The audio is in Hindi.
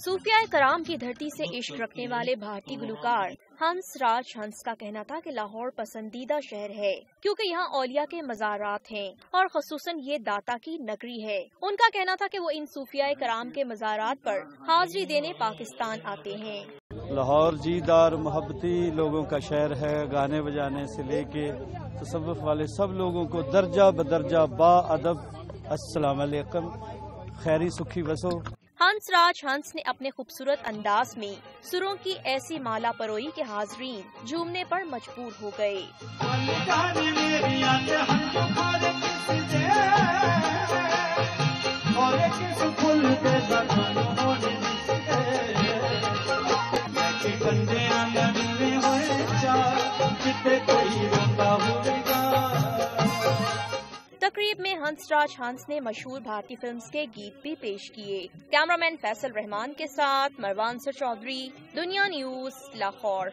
सूफिया कराम की धरती से इश्क रखने वाले भारतीय गुलकार हंस राज हंस का कहना था कि लाहौर पसंदीदा शहर है, क्योंकि यहाँ औलिया के मज़ारात हैं और खसूसन ये दाता की नगरी है। उनका कहना था कि वो इन सूफिया कराम के मज़ारात पर हाजिरी देने पाकिस्तान आते हैं। लाहौर जीदार मोहब्बती लोगों का शहर है गाने बजाने से लेके तसवुफ वाले सब लोगों को दर्जा बदर्जा बा अदब। अस्सलाम वालेकुम खैरी सुखी बसो। हंस राज हंस ने अपने खूबसूरत अंदाज में सुरों की ऐसी माला परोई के हाजरीन झूमने पर मजबूर हो गए। तकरीब में हंसराज हंस ने मशहूर भारतीय फ़िल्म के गीत भी पेश किए। कैमरामैन फैसल रहमान के साथ मरवान सर चौधरी दुनिया न्यूज़ लाहौर।